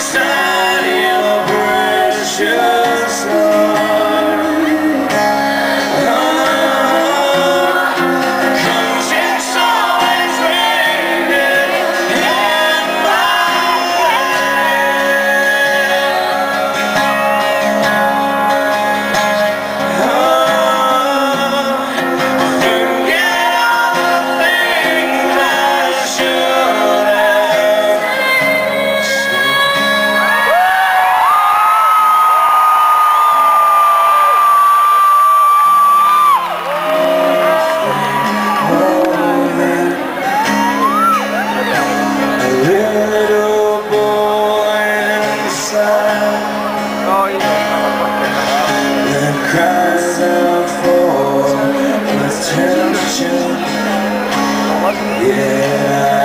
inside cries out for attention. Yeah.